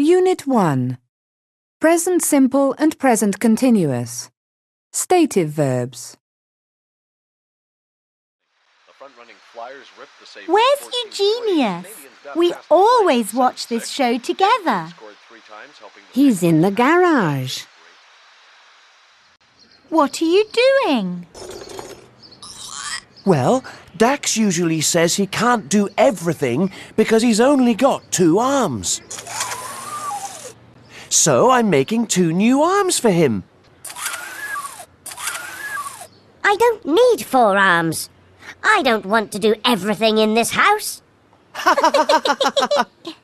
Unit 1. Present simple and present continuous. Stative verbs. Where's Eugenius? We always watch this show together. He's in the garage. What are you doing? Well, Dax usually says he can't do everything because he's only got two arms. So I'm making two new arms for him. I don't need four arms. I don't want to do everything in this house.